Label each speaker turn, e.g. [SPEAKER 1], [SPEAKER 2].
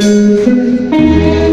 [SPEAKER 1] Música